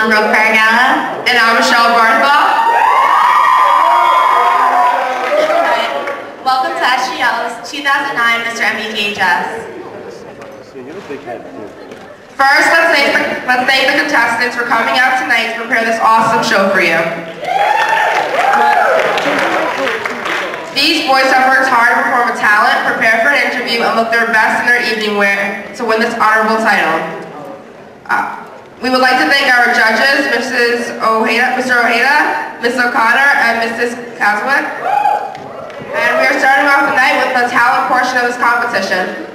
I'm Brooke Faragala. And I'm Michelle Barthol. Welcome to SGL's 2009 Mr. NBTHS. First, let's thank, the, let's thank the contestants for coming out tonight to prepare this awesome show for you. These boys have worked hard to perform a talent, prepare for an interview, and look their best in their evening wear to win this honorable title. Uh, we would like to thank our judges, Mrs. Ojeda, Mr. Ojeda, Ms. O'Connor, and Mrs. Caswick. And we are starting off the night with the talent portion of this competition.